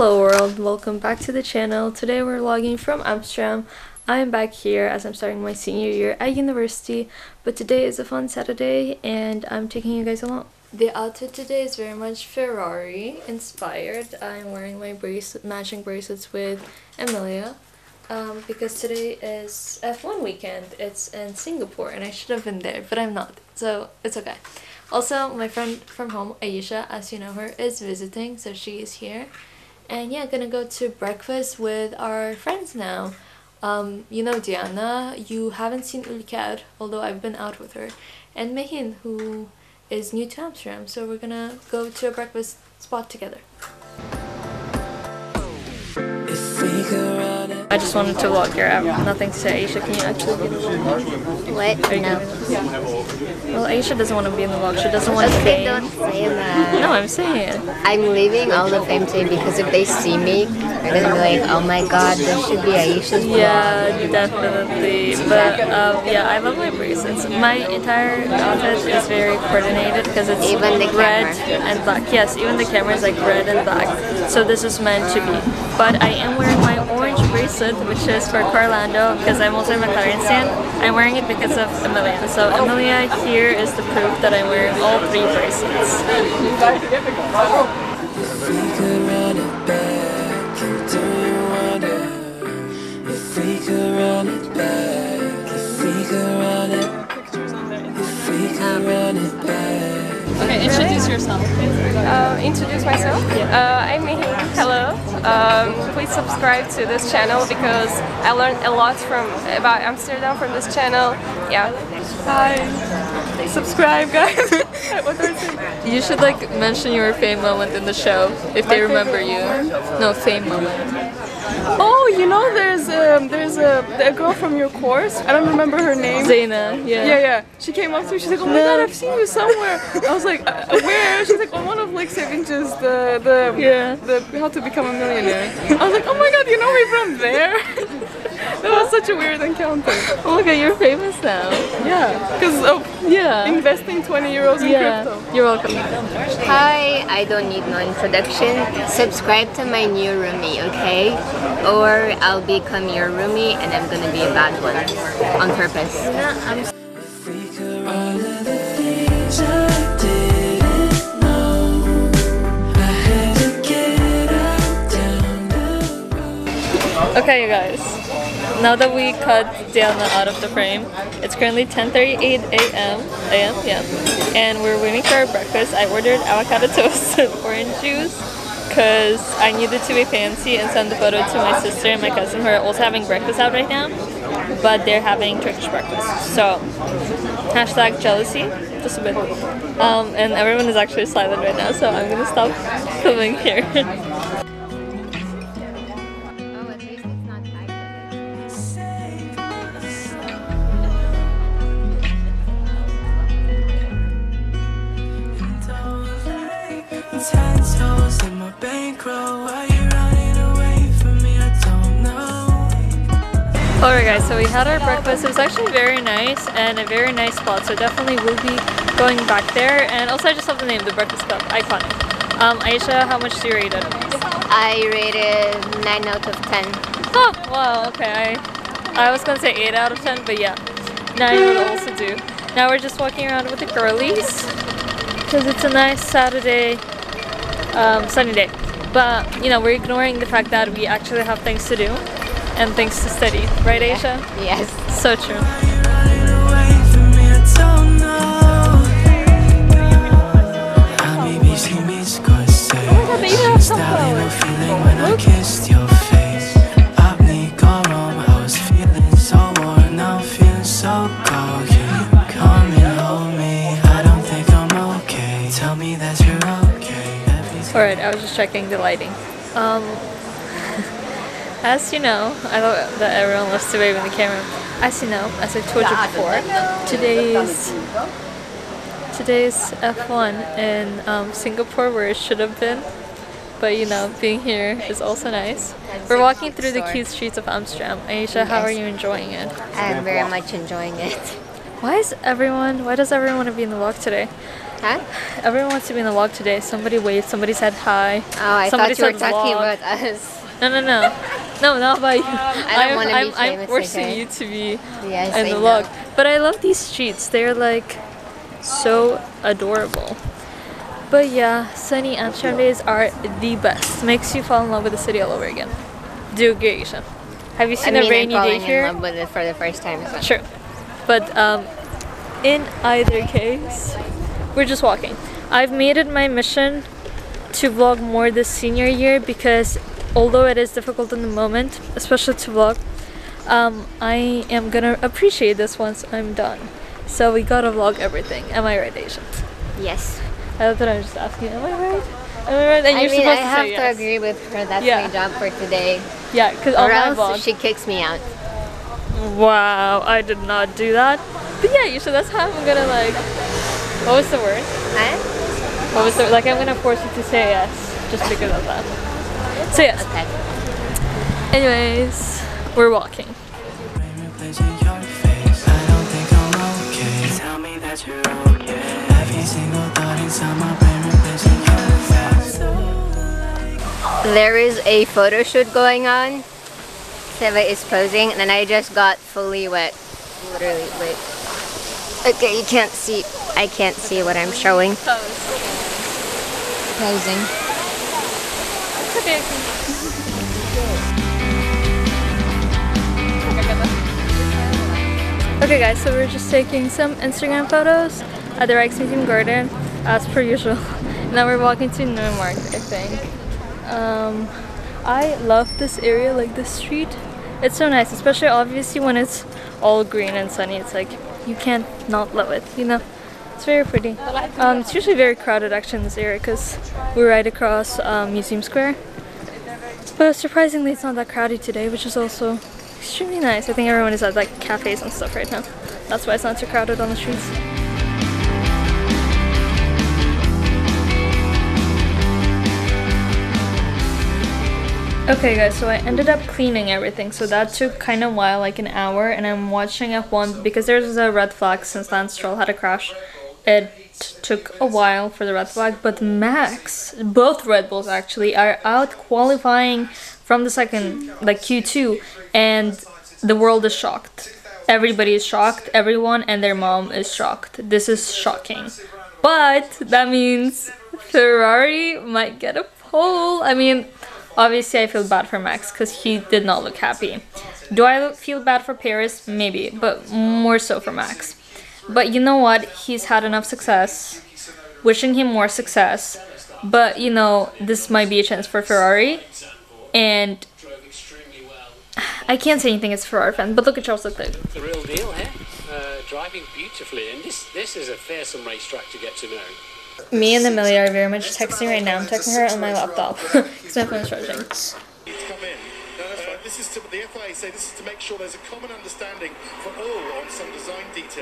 Hello world, welcome back to the channel. Today we're logging from Amsterdam. I'm back here as I'm starting my senior year at university, but today is a fun Saturday and I'm taking you guys along. The outfit today is very much Ferrari inspired. I'm wearing my matching bracelets with Emilia um, because today is F1 weekend. It's in Singapore and I should have been there, but I'm not, so it's okay. Also, my friend from home, Aisha, as you know her, is visiting, so she is here. And yeah, gonna go to breakfast with our friends now. Um, you know Diana, you haven't seen Ulker, although I've been out with her, and Mehin, who is new to Amsterdam, so we're gonna go to a breakfast spot together. I just wanted to vlog here. I have nothing to say. Aisha, can you actually be in the vlog? What? Are you No. gonna- Well, Aisha doesn't want to be in the vlog. She doesn't want Okay, fame. don't say that. No, I'm saying it. I'm leaving all the fame today because if they see me, they're gonna be like, oh my god, this should be Aisha's vlog. Yeah, definitely. But um, yeah, I love my bracelets. My entire outfit is very coordinated because it's Even the red camera. and black. Yes, even the camera is like red and black. So this is meant to be. But I am wearing my orange bracelet, which is for Carlando, because I'm also a McLaren stan. I'm wearing it because of Emilia. So Emilia here is the proof that I'm wearing all three bracelets. If we could run it back, and do you wonder if we could run it back? If we could run it, if we could run it back. Okay, introduce yourself. uh, introduce myself. Uh, I'm Mihi. Hello. Um, please subscribe to this channel because I learned a lot from about Amsterdam from this channel. Yeah. Hi. Subscribe, guys. what do I say? You should like mention your fame moment in the show if they remember you. No, fame moment. Oh, you know, there's um, there's a, a girl from your course. I don't remember her name. Zaina, yeah. Yeah, yeah. She came up to me. She's like, "Oh my god, I've seen you somewhere." I was like, uh, "Where?" She's like, "On one of like Sevinj's the the Yeah. the How to Become a Millionaire." I was like, "Oh my god, you know me from there." that was such a weird encounter. Oh my god, you're famous now. Yeah, because of Yeah. investing 20 euros in Yeah. crypto. You're welcome. Hi, I don't need no introduction. Subscribe to my new roomie, okay? Or I'll become your roomie and I'm gonna be a bad one on purpose. If Okay, you guys. Now that we cut Diana out of the frame, it's currently 10:38 a.m. a.m. Yeah, and we're waiting for our breakfast. I ordered avocado toast and orange juice because I needed to be fancy and send the photo to my sister and my cousin who are also having breakfast out right now, but they're having Turkish breakfast. So hashtag jealousy, just a bit. Um, and everyone is actually silent right now, so I'm gonna stop filming here. Alright guys, so we had our breakfast. It was actually very nice and a very nice spot, so definitely we'll be going back there. And also I just love the name, the Breakfast Club, iconic. Um, Aisha, how much do you rate it? I rated 9 out of 10. Oh, wow, okay. I, I was gonna say 8 out of 10, but yeah, 9 would also do. Now we're just walking around with the girlies because it's a nice Saturday, um, sunny day. But, you know, we're ignoring the fact that we actually have things to do and things to study. Right, Aisha? Yes. So true. Why you running away from me? I don't know. I maybe see me Scorsese. She's that little feeling when I kissed your face. Apnea gone I was feeling so worn out, feeling so cold. Can you come and hold me? I don't think I'm okay. Tell me that you're okay. Everything's Alright, I was just checking the lighting. Um, as you know, I love that everyone loves to wave in the camera. As you know, as I told you before, today's today's F1 in um, Singapore where it should have been. But you know, being here is also nice. We're walking through the cute streets of Amsterdam. Aisha, how are you enjoying it? I'm very much enjoying it. Why is everyone? Why does everyone want to be in the vlog today? Huh? Everyone wants to be in the vlog today. Somebody waved. Somebody said hi. Oh, I somebody thought you were talking vlog. about us. No, no, no, no, not about you. Um, I I'm, don't wanna be I'm, I'm forcing okay? you to be Yes, in I the know. vlog. But I love these streets. They're like so adorable. But yeah, sunny Amsterdam days are the best. Makes you fall in love with the city all over again. Do you agree, Isha? Have you I seen mean, a rainy I'm day here? in love with it for the first time. So. Sure. But um, in either case, we're just walking. I've made it my mission to vlog more this senior year because although it is difficult in the moment, especially to vlog, um, I am gonna appreciate this once I'm done. So we gotta vlog everything. Am I right, Aisha? Yes. I thought I was just asking, am I right? Am I right? And I you're mean, I to have to yes. agree with her. That's Yeah. my job for today. Yeah, because Or else vlog. she kicks me out. Wow, I did not do that. But yeah, you should. That's how I'm gonna like. What was the word? Huh? What was the like? I'm gonna force you to say yes just because of that. So yes. Okay. Anyways, we're walking. Brain replacing your face. I don't think I'm okay. Tell me that you're okay. Every single thought inside my brain replacing your face. There is a photo shoot going on. Seva is posing, and then I just got fully wet. Literally wet. Okay, you can't see. I can't see what I'm showing. Posing. Okay, guys. So we're just taking some Instagram photos at the Rijksmuseum Garden, as per usual. now we're walking to Nieuwmarkt, I think. Um, I love this area, like this street. It's so nice, especially obviously when it's all green and sunny. It's like you can't not love it, you know. It's very pretty. Um, it's usually very crowded actually in this area because we're right across um, Museum Square. But surprisingly, it's not that crowded today, which is also extremely nice. I think everyone is at like cafes and stuff right now. That's why it's not too crowded on the streets. Okay guys, so I ended up cleaning everything, so that took kind of while, like an hour, and I'm watching F1 because there's a red flag since Lance Stroll had a crash. It took a while for the red flag, but Max, both Red Bulls actually, are out qualifying from the second, like Q2, and the world is shocked. Everybody is shocked, everyone and their mom is shocked. This is shocking. But that means Ferrari might get a pole. I mean, obviously I feel bad for Max because he did not look happy. Do I feel bad for Perez? Maybe, but more so for Max. But you know what? He's had enough success. Wishing him more success. But you know, this might be a chance for Ferrari. And I can't say anything as a Ferrari fan, but look at Charles Leclerc. the real deal here. Uh, driving beautifully, and this this is a fearsome racetrack to get to know. Me and Emilia are very much texting right now. I'm texting her on my laptop because my phone's charging. come in. This is to the FIA say this is to make sure there's a common understanding for all on some design details.